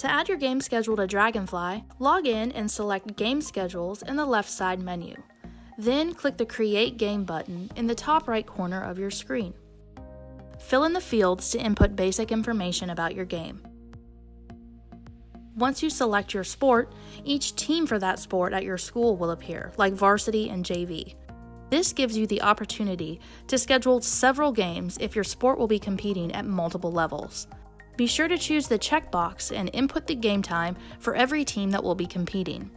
To add your game schedule to DragonFly, log in and select Game Schedules in the left side menu. Then click the Create Game button in the top right corner of your screen. Fill in the fields to input basic information about your game. Once you select your sport, each team for that sport at your school will appear, like varsity and JV. This gives you the opportunity to schedule several games if your sport will be competing at multiple levels. Be sure to choose the checkbox and input the game time for every team that will be competing.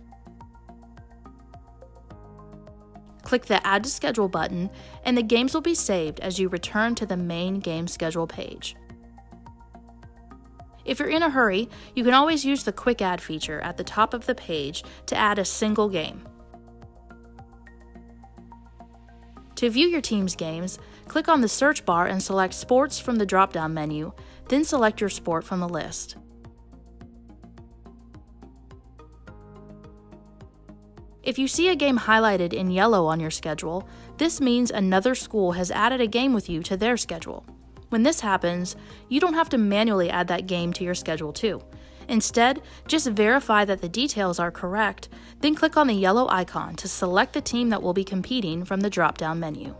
Click the Add to Schedule button, and the games will be saved as you return to the main game schedule page. If you're in a hurry, you can always use the Quick Add feature at the top of the page to add a single game. To view your team's games, click on the search bar and select Sports from the drop down menu, then select your sport from the list. If you see a game highlighted in yellow on your schedule, this means another school has added a game with you to their schedule. When this happens, you don't have to manually add that game to your schedule too. Instead, just verify that the details are correct, then click on the yellow icon to select the team that will be competing from the drop down menu.